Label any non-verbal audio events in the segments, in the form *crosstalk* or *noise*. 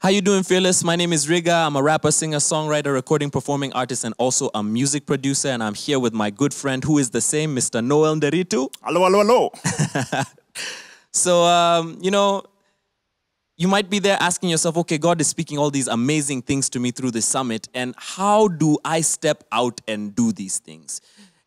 How you doing, Fearless? My name is Rigga. I'm a rapper, singer, songwriter, recording, performing artist, and also a music producer. And I'm here with my good friend, who is the same, Mr. Noel Nderitu. Hello, hello, hello. *laughs* So, um, you know, you might be there asking yourself, okay, God is speaking all these amazing things to me through this summit, and how do I step out and do these things?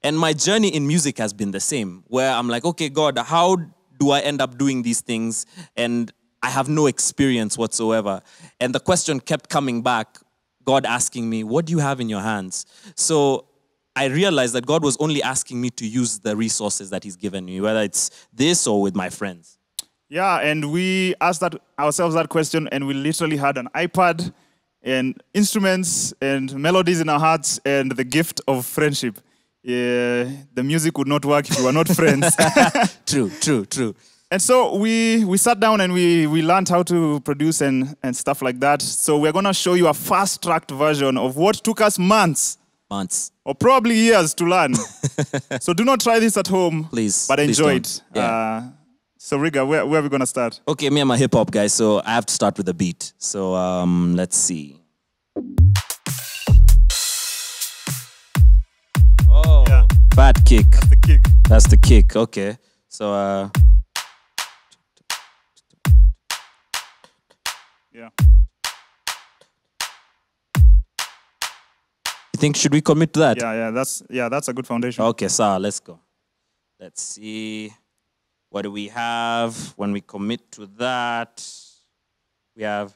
And my journey in music has been the same, where I'm like, okay, God, how do I end up doing these things? And I have no experience whatsoever. And the question kept coming back God asking me, What do you have in your hands? So I realized that God was only asking me to use the resources that He's given me, whether it's this or with my friends. Yeah, and we asked that ourselves that question, and we literally had an iPad and instruments and melodies in our hearts and the gift of friendship. Yeah, the music would not work if we were not friends. *laughs* True, true, true. And so we we sat down and we we learned how to produce and and stuff like that. So we're gonna show you a fast-tracked version of what took us months Months. or probably years to learn. *laughs* so do not try this at home, Please, but please enjoy don't. it. Yeah. Uh, so Rigga, where, where are we gonna start? Okay, me, I'm a hip hop guy, so I have to start with a beat. So um, let's see. Oh, Yeah. fat kick. That's the kick. That's the kick. Okay. So uh, Yeah. you think should we commit to that? Yeah, yeah, that's yeah, that's a good foundation. Okay, so let's go. Let's see. What do we have when we commit to that? We have.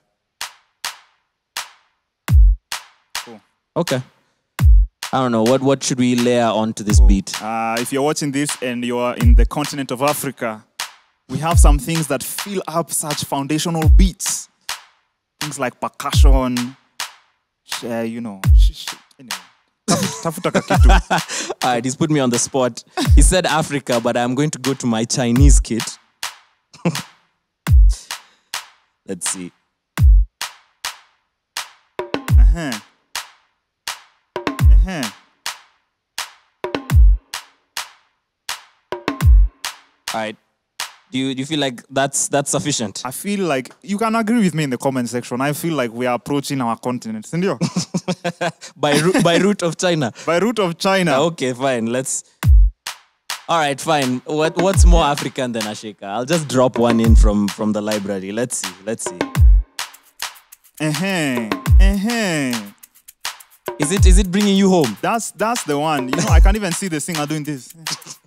Cool. Okay. I don't know. What what should we layer onto this beat? Uh, if you're watching this and you are in the continent of Africa, we have some things that fill up such foundational beats. Things like percussion, uh, you know, anyway. Tafuta kakitu. *laughs* All right, he's put me on the spot. He said Africa, but I'm going to go to my Chinese kit. *laughs* Let's see. Uh-huh. Uh-huh. All right. Do you, do you feel like that's that's sufficient? I feel like you can agree with me in the comment section. I feel like we are approaching our continent. Sindio? *laughs* by by route of China. *laughs* By route of China. Okay, fine. Let's. All right, fine. What what's more African than Ashika? I'll just drop one in from from the library. Let's see. Let's see. Uh-huh. Uh-huh. Is it is it bringing you home? That's that's the one. You know, I can't even see the singer doing this. *laughs*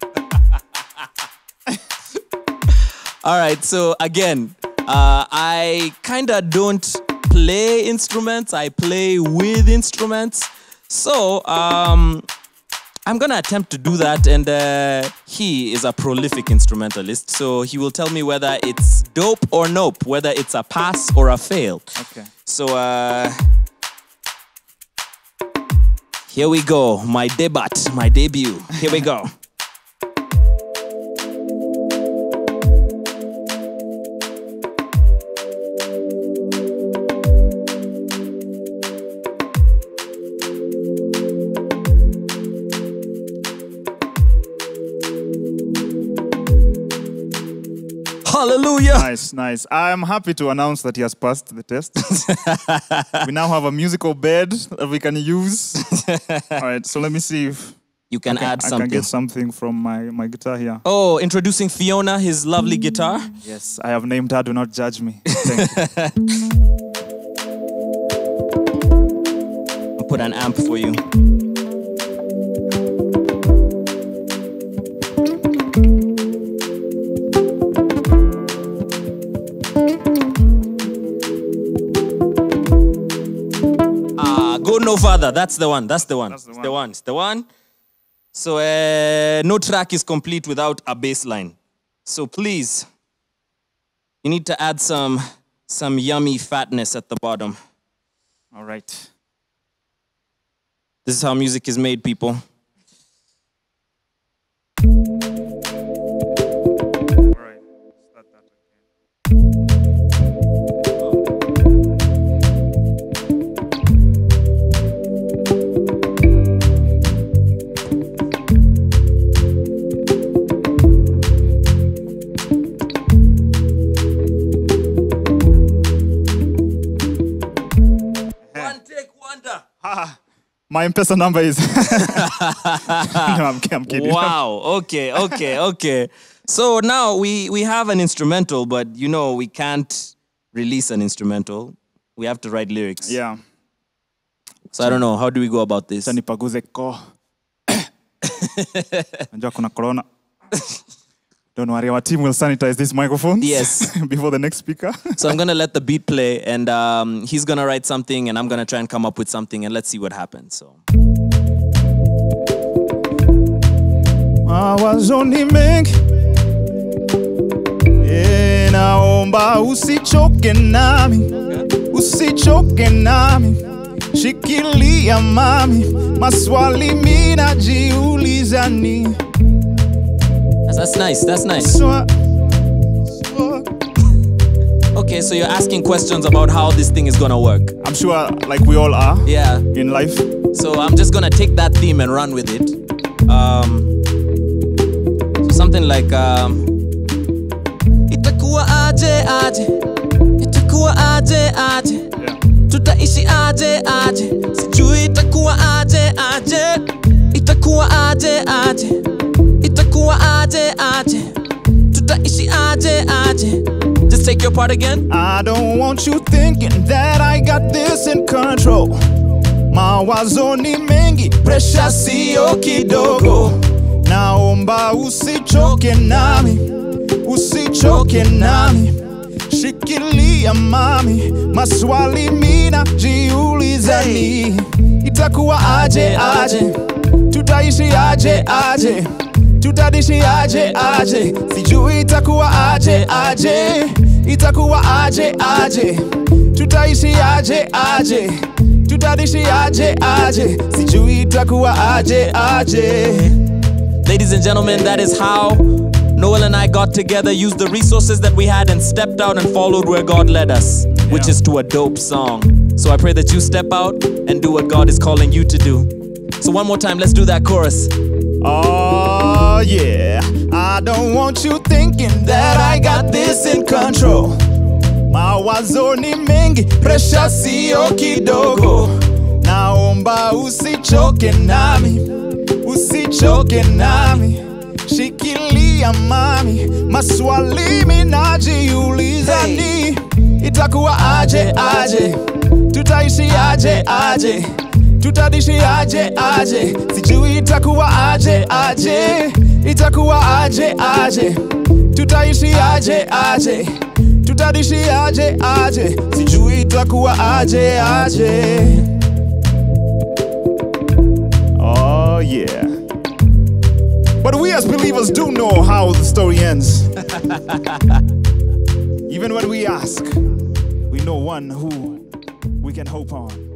All right. So again, uh, I kind of don't play instruments. I play with instruments. So um, I'm gonna attempt to do that, and uh, he is a prolific instrumentalist. So he will tell me whether it's dope or nope, whether it's a pass or a fail. Okay. So uh, here we go. My debut, my debut. Here we go. *laughs* Hallelujah. Nice, nice. I'm happy to announce that he has passed the test. *laughs* we now have a musical bed that we can use. *laughs* All right, so let me see if You can I can, add I can get something from my, my guitar here. Oh, introducing Fiona, his lovely guitar. Yes, I have named her. Do not judge me. Thank you. *laughs* I'll put an amp for you. Ah, go no further. That's the one. That's the one. That's the It's one. the one. It's the one. So uh, no track is complete without a bass line. So please, you need to add some some yummy fatness at the bottom. All right. This is how music is made, people. *laughs* My M-Pesa number is. *laughs* no, I'm, I'm kidding. *laughs* Wow. Okay. Okay. Okay. So now we we have an instrumental, but you know we can't release an instrumental. We have to write lyrics. Yeah. So I don't know. How do we go about this? Nipaguze *coughs* kuna corona. Don't worry, our team will sanitize these microphones. Yes. *laughs* before the next speaker. So I'm gonna let the beat play, and um, he's gonna write something, and I'm gonna try and come up with something, and let's see what happens. So Mawazo ni mengi, Eh, naomba usichoke nami, usichoke nami, shikilia mami, maswali mi najiuliza ni that's, nice. That's nice. swa, swa. Okay, so you're asking questions about how this thing is gonna work. I'm sure, like we all are Yeah. in life. So I'm just gonna take that theme and run with it. Um, so something like um, itakuwa aje aje, itakuwa aje aje, Yeah. tutaishi aje aje, sijui itakuwa aje aje, aje tutaishi aje aje. Just take your part again. I don't want you thinking that I got this in control. Mawazo ni mengi, presha siyo kidogo. Naomba usichoke nami, usichoke nami. Shikilia mami, maswali mina jiuliza ni itakuwa aje aje, tutaishi aje aje tutadishi aje aje, sijui itakuwa aje aje, itakuwa aje aje, tutaishi aje aje, tutadishi aje aje, sijui itakuwa aje aje. Ladies and gentlemen, that is how Noel and I got together, used the resources that we had, and stepped out and followed where God led us, which Yeah. is to a dope song. So I pray that you step out and do what God is calling you to do. So, one more time, let's do that chorus. Oh yeah, I don't want you thinking that I got this in control. Mawazo ni mengi, presha sio kidogo. Naomba usichoke nami, usichoke nami. Shikilia mami, maswali minajiuliza ni itakuwa aje aje, tutaishi aje aje tutadishi aje aje, sijui itakuwa aje aje, itakuwa aje aje, tutaishi aje aje, tutadishi aje aje, sijui itakuwa aje aje. Oh yeah. But we as believers do know how the story ends. *laughs* Even when we ask, we know one who we can hope on.